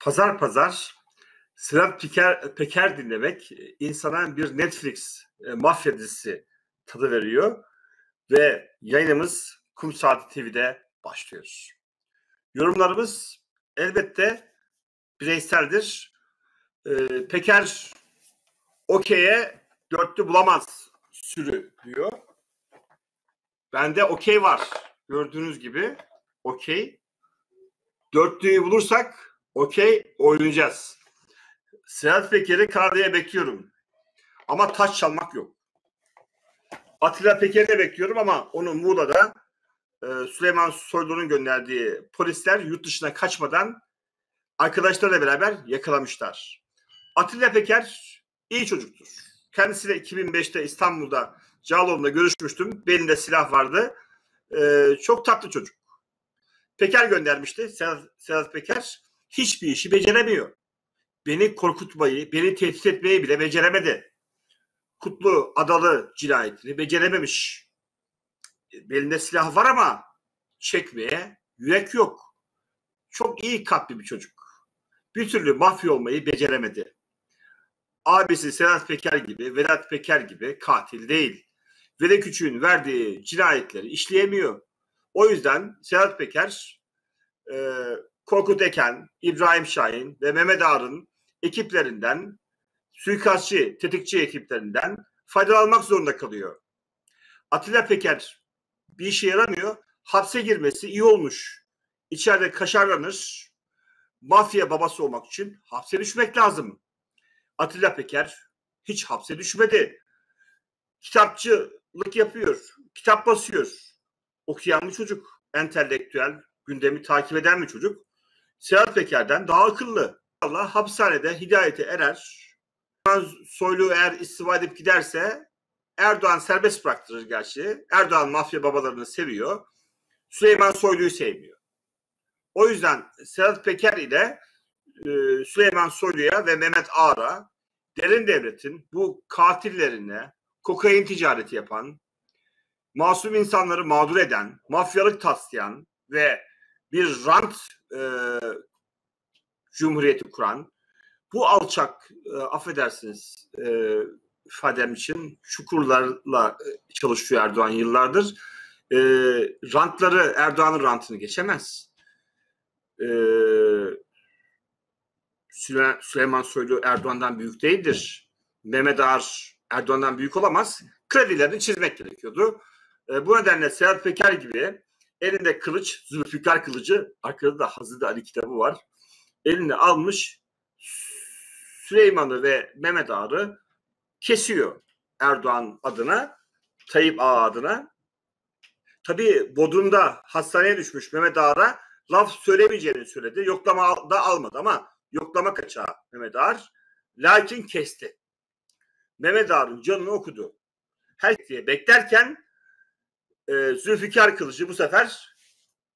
pazar pazar Sedat Peker, Peker dinlemek insana bir Netflix e, mafya dizisi tadı veriyor ve yayınımız Kum Saati TV'de başlıyor. Yorumlarımız elbette bireyseldir. E, Peker okey'e dörtlü bulamaz sürü diyor. Bende okey var. Gördüğünüz gibi okey. Dörtlüyü bulursak okey oynayacağız. Seyahat Peker'i Karadağ'a bekliyorum. Ama taş çalmak yok. Atilla Peker'i bekliyorum ama onu Muğla'da e, Süleyman Soylu'nun gönderdiği polisler yurt dışına kaçmadan arkadaşlarıyla beraber yakalamışlar. Atilla Peker iyi çocuktur. Kendisiyle 2005'te İstanbul'da Cağaloğlu'nda görüşmüştüm. Belinde silah vardı. E, çok tatlı çocuk. Peker göndermişti. Sedat, Sedat Peker hiçbir işi beceremiyor. Beni korkutmayı, beni tehdit etmeyi bile beceremedi. Kutlu Adalı cinayetini becerememiş. Belinde silah var ama çekmeye yürek yok. Çok iyi kalpli bir çocuk. Bir türlü mafya olmayı beceremedi. Abisi Sedat Peker gibi, Vedat Peker gibi katil değil. Veli Küçük'ün verdiği cinayetleri işleyemiyor. O yüzden Sedat Peker, e, Korkut Eken, İbrahim Şahin ve Mehmet Ağar'ın ekiplerinden, suikastçı, tetikçi ekiplerinden faydalanmak zorunda kalıyor. Atilla Peker bir işe yaramıyor. Hapse girmesi iyi olmuş. İçeride kaşarlanır. Mafya babası olmak için hapse düşmek lazım. Atilla Peker hiç hapse düşmedi. Kitapçılık yapıyor. Kitap basıyor. Okuyan bir çocuk. Entelektüel, gündemi takip eden bir çocuk. Sedat Peker'den daha akıllı. Allah hapishanede hidayete erer. Soylu eğer istifa edip giderse Erdoğan serbest bıraktırır gerçi. Erdoğan mafya babalarını seviyor. Süleyman Soylu'yu sevmiyor. O yüzden Sedat Peker ile e, Süleyman Soylu'ya ve Mehmet Ağar'a derin devletin bu katillerine kokain ticareti yapan, masum insanları mağdur eden, mafyalık taslayan ve bir rant e, cumhuriyeti kuran bu alçak e, affedersiniz e, ifadem için şukurlarla e, çalışıyor Erdoğan yıllardır. E, rantları Erdoğan'ın rantını geçemez. E, Süleyman Soylu Erdoğan'dan büyük değildir. Mehmet Ağar Erdoğan'dan büyük olamaz. Kredilerini çizmek gerekiyordu. E, bu nedenle Sedat Peker gibi elinde kılıç, Zülfikar kılıcı, arkada da Hazreti Ali kitabı var. Elini almış Süleyman'ı ve Mehmet Ağar'ı kesiyor Erdoğan adına, Tayyip Ağa adına. Tabii Bodrum'da hastaneye düşmüş Mehmet Ağar'a laf söylemeyeceğini söyledi. Yoklama da almadı ama yoklama kaçağı Mehmet Ağar. Lakin kesti. Mehmet Ağar'ın canını okudu. Her diye beklerken e, Zülfikar Kılıcı bu sefer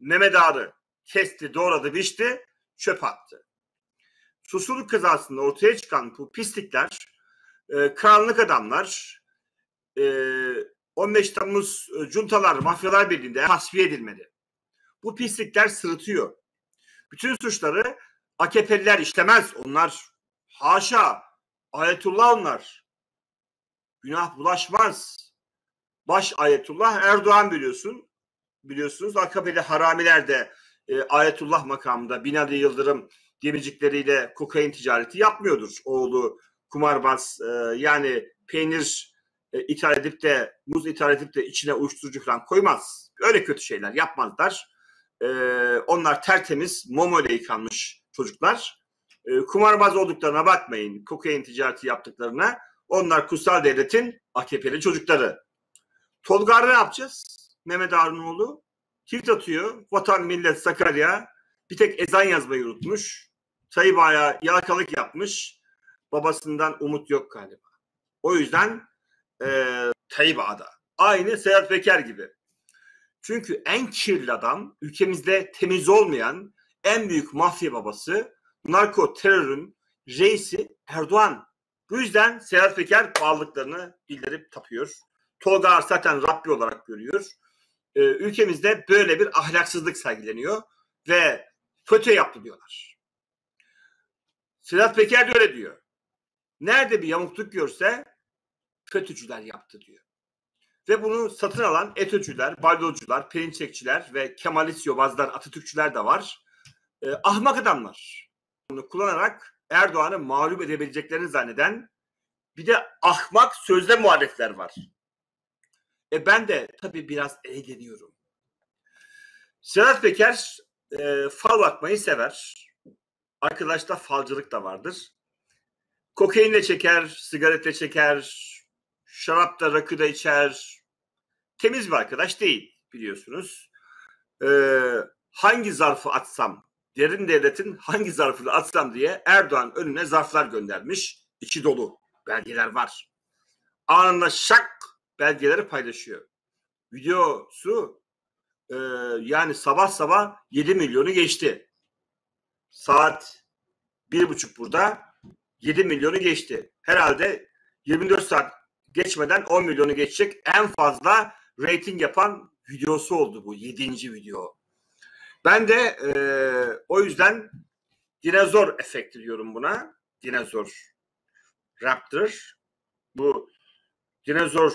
Mehmet Ağar'ı kesti, doğradı, biçti, çöp attı. Susurluk kazasında ortaya çıkan bu pislikler, e, karanlık adamlar, e, 15 Temmuz e, Cuntalar Mafyalar Birliği'nde tasfiye edilmedi. Bu pislikler sırıtıyor. Bütün suçları AKP'liler işlemez. Onlar haşa ayetullah onlar. Günah bulaşmaz. Baş ayetullah Erdoğan biliyorsun. Biliyorsunuz AKP'li haramiler de e, ayetullah makamında Binali Yıldırım gemicikleriyle kokain ticareti yapmıyordur. Oğlu kumarbaz e, yani peynir e, ithal edip de muz ithal edip de içine uyuşturucu falan koymaz. Öyle kötü şeyler yapmazlar. E, onlar tertemiz Momo ile yıkanmış çocuklar. E, kumarbaz olduklarına bakmayın. Kokain ticareti yaptıklarına. Onlar kutsal devletin AKP'li çocukları. Tolga'da ne yapacağız? Mehmet Arnoğlu tweet atıyor. Vatan millet Sakarya bir tek ezan yazmayı unutmuş. Tayyip Ağa'ya yalakalık yapmış. Babasından umut yok galiba. O yüzden e, Tayyip Ağa'da. Aynı Sedat Peker gibi. Çünkü en kirli adam ülkemizde temiz olmayan en büyük mafya babası narko terörün reisi Erdoğan. Bu yüzden Sedat Peker bağlılıklarını bildirip tapıyor. Tolga zaten Rabbi olarak görüyor. Ee, ülkemizde böyle bir ahlaksızlık sergileniyor ve FETÖ yaptı diyorlar. Sedat Peker de öyle diyor. Nerede bir yamukluk görse FETÖ'cüler yaptı diyor. Ve bunu satın alan ETÖ'cüler, balyocular, perinçekçiler ve Kemalist yobazlar, Atatürkçüler de var. E, ahmak adamlar. Bunu kullanarak Erdoğan'ı mağlup edebileceklerini zanneden bir de ahmak sözde muhalefler var. E ben de tabii biraz eğleniyorum. Sedat Peker e, fal bakmayı sever. Arkadaşta falcılık da vardır. Kokainle çeker, sigaretle çeker, şarap da rakı da içer. Temiz bir arkadaş değil biliyorsunuz. Ee, hangi zarfı atsam, derin devletin hangi zarfını atsam diye Erdoğan önüne zarflar göndermiş. İçi dolu belgeler var. Anında şak belgeleri paylaşıyor. Videosu e, yani sabah sabah 7 milyonu geçti. Saat bir buçuk burada 7 milyonu geçti. Herhalde 24 saat geçmeden 10 milyonu geçecek en fazla rating yapan videosu oldu bu 7. video. Ben de e, o yüzden dinozor efekti diyorum buna. Dinozor Raptor. Bu dinozor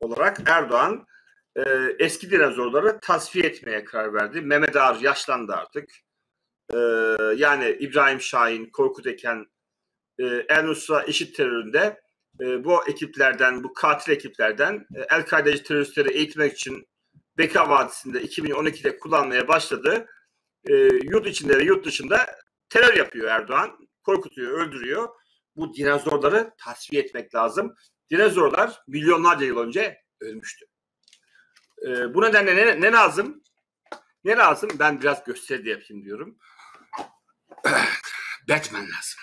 olarak Erdoğan e, eski dinozorları tasfiye etmeye karar verdi. Mehmet Ağar yaşlandı artık. E, yani İbrahim Şahin, Korkut Eken, e, El Nusra eşit teröründe e, bu ekiplerden, bu katil ekiplerden e, El-Kaideci teröristleri eğitmek için Beka Vadisi'nde 2012'de kullanmaya başladı. E, yurt içinde ve yurt dışında terör yapıyor Erdoğan. Korkutuyor, öldürüyor. Bu dinozorları tasfiye etmek lazım. Dinozorlar milyonlarca yıl önce ölmüştü. E, bu nedenle ne, ne lazım? Ne lazım? Ben biraz gösteri yapayım diyorum. Batman lazım.